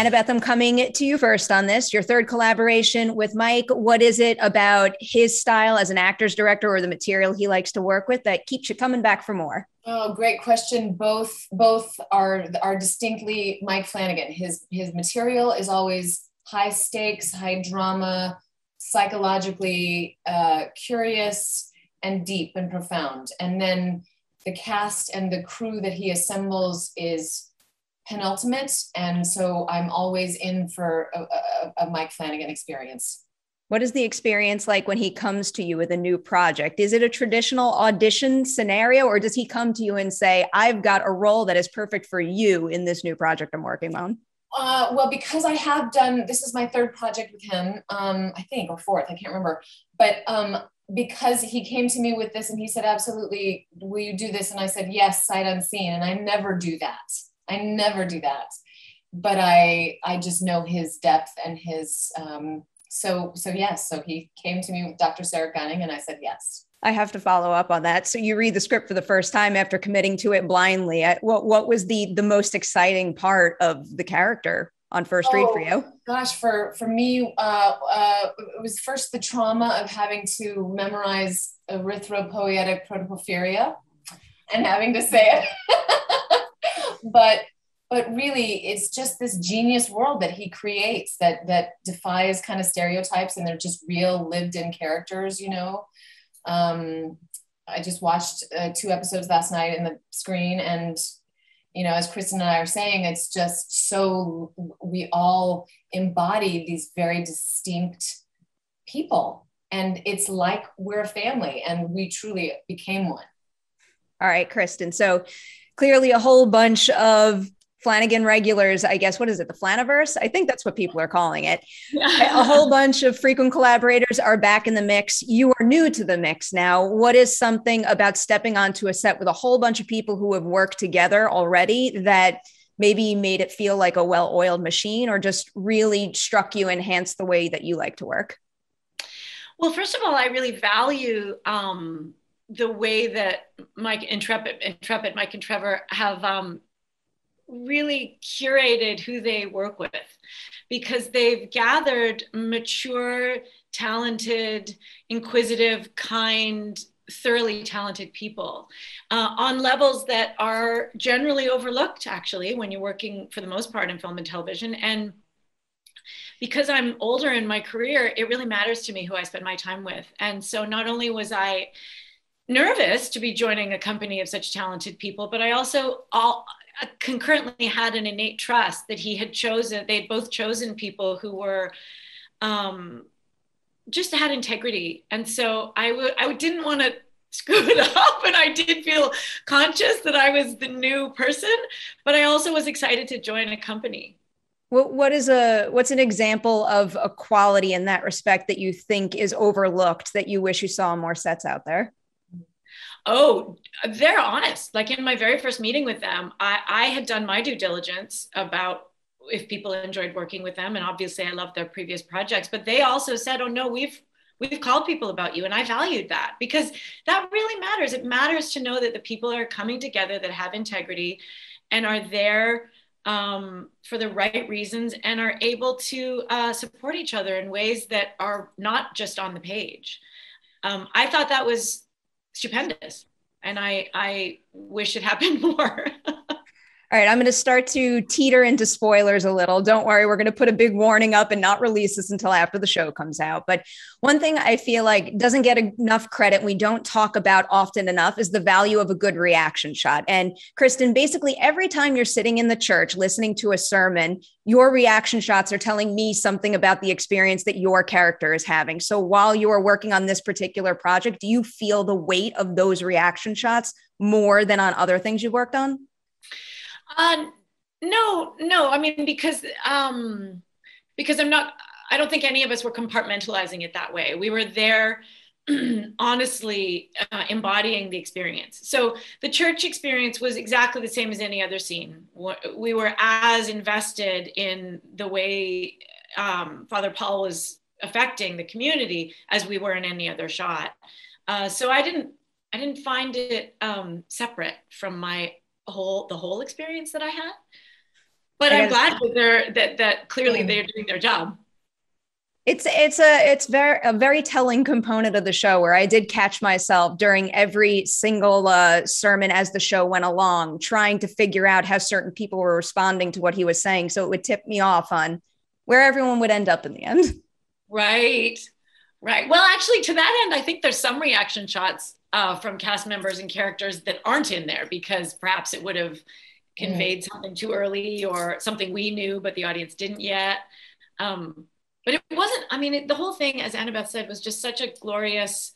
Annabeth, I'm coming to you first on this. Your third collaboration with Mike. What is it about his style as an actor's director or the material he likes to work with that keeps you coming back for more? Oh, great question. Both both are are distinctly Mike Flanagan. His his material is always high stakes, high drama, psychologically uh, curious and deep and profound. And then the cast and the crew that he assembles is penultimate. And so I'm always in for a, a, a, Mike Flanagan experience. What is the experience like when he comes to you with a new project? Is it a traditional audition scenario, or does he come to you and say, I've got a role that is perfect for you in this new project I'm working on? Uh, well, because I have done this is my third project with him, um, I think, or fourth, I can't remember. But um, because he came to me with this and he said, Absolutely, will you do this? And I said, Yes, sight unseen. And I never do that. I never do that. But I I just know his depth and his um, so so yes. So he came to me with Dr. Sarah Gunning and I said yes. I have to follow up on that. So you read the script for the first time after committing to it blindly. What what was the the most exciting part of the character on first oh, read for you? Gosh, for for me, uh, uh, it was first the trauma of having to memorize erythropoietic protoporphyria and having to say it. but but really it's just this genius world that he creates that that defies kind of stereotypes and they're just real lived in characters you know um, i just watched uh, two episodes last night in the screen and you know as kristin and i are saying it's just so we all embody these very distinct people. And it's like we're a family and we truly became one. All right kristin. So clearly a whole bunch of Flanagan regulars, I guess, what is it, the Flanaverse? I think that's what people are calling it. a whole bunch of frequent collaborators are back in the mix. You are new to the mix now. What is something about stepping onto a set with a whole bunch of people who have worked together already that maybe made it feel like a well oiled machine or just really struck you, enhanced the way that you like to work? Well, first of all, I really value um, the way that Mike Intrepid, Intrepid, Mike and Trevor have um, really curated who they work with because they've gathered mature, talented, inquisitive, kind, thoroughly talented people uh, on levels that are generally overlooked, actually, when you're working for the most part in film and television. And because I'm older in my career, it really matters to me who I spend my time with. And so not only was I nervous to be joining a company of such talented people, but I also all concurrently had an innate trust that he had chosen, they'd both chosen people who were um, just had integrity. And so I I didn't want to screw it up and I did feel conscious that I was the new person, but I also was excited to join a company. What, what is a what's an example of a quality in that respect that you think is overlooked that you wish you saw more sets out there? Oh, they're honest. Like in my very first meeting with them, I, I had done my due diligence about if people enjoyed working with them. And obviously I loved their previous projects, but they also said, oh no, we've we've called people about you and i valued that because that really matters it matters to know that the people are coming together that have integrity and are there um, for the right reasons and are able to uh, support each other in ways that are not just on the page um, i thought that was stupendous. And I, I wish it happened more. All right, I'm going to start to teeter into spoilers a little. Don't worry, we're going to put a big warning up and not release this until after the show comes out. But one thing I feel like doesn't get enough credit, we don't talk about often enough, is the value of a good reaction shot. And Kristin, basically, every time you're sitting in the church listening to a sermon, your reaction shots are telling me something about the experience that your character is having. So while you are working on this particular project, do you feel the weight of those reaction shots more than on other things you've worked on? Uh, no, no. I mean, because um, because I'm not. I don't think any of us were compartmentalizing it that way. We were there honestly uh, embodying the experience. So the church experience was exactly the same as any other scene. We were as invested in the way um, Father Paul was affecting the community as we were in any other shot. Uh, so I didn't I didn't find it um, separate from my whole the whole experience that I had. But I'm glad that they're that that clearly they're doing their job. It's it's a it's very a very telling component of the show where I did catch myself during every single uh, sermon as the show went along, trying to figure out how certain people were responding to what he was saying, so it would tip me off on where everyone would end up in the end. Right, right. Well, actually, to that end, I think there's some reaction shots uh, from cast members and characters that aren't in there because perhaps it would have conveyed something too early or something we knew but the audience didn't yet. Um, but it wasn't i mean it, the whole thing as annabeth said was just such a glorious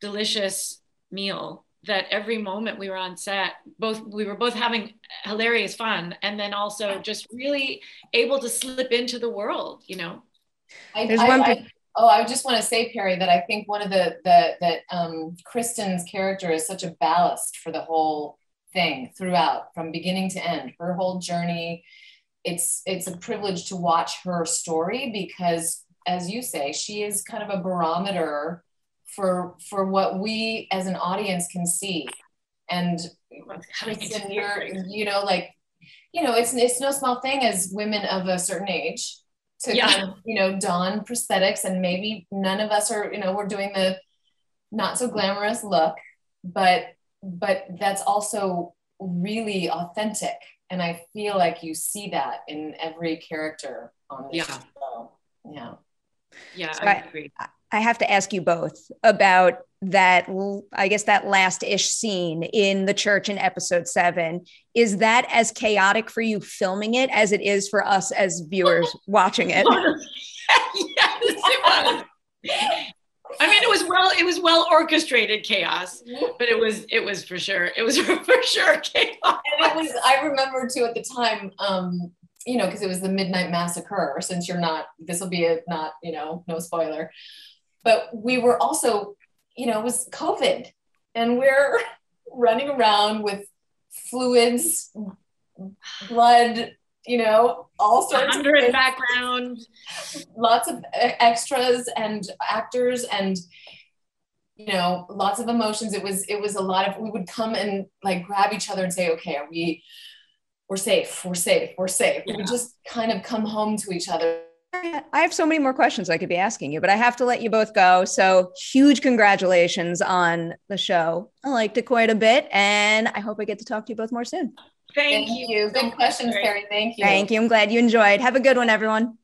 delicious meal that every moment we were on set both we were both having hilarious fun and then also just really able to slip into the world you know? I, There's I, one I, oh i just want to say perri that i think one of the the that um kristin's character is such a ballast for the whole thing throughout from beginning to end. Her whole journey it's it's a privilege to watch her story because as you say she is kind of a barometer for for what we as an audience can see. And Kristin, you're you know like you know it's it's no small thing as women of a certain age to yeah. kind of you know don prosthetics and maybe none of us are you know we're doing the not so glamorous look but but that's also really authentic and I feel like you see that in every character on the yeah. show. Yeah. Yeah, so I, agree. I have to ask you both about that i guess that last ish scene in the church in episode 7 is that as chaotic for you filming it as it is for us as viewers watching it yes it was I mean, it was well, it was well orchestrated chaos, but it was, it was for sure, it was for sure chaos. And it was, I remember too at the time, um, you know, because it was the midnight massacre. Since you're not, this will be a not, you know, no spoiler. But we were also, you know, it was COVID, and we're running around with fluids, blood, you know, all sorts of things. background, lots of extras and actors and you know, lots of emotions. It was it was a lot of we would come and like grab each other and say, okay, are we we're safe, we're safe, we're safe. Yeah. We just kind of come home to each other. I have so many more questions I could be asking you, but I have to let you both go. So huge congratulations on the show. I liked it quite a bit, and I hope I get to talk to you both more soon. Thank, Thank you. you. Good questions, Perri. Thank you. Thank you. I'm glad you enjoyed. Have a good one, everyone.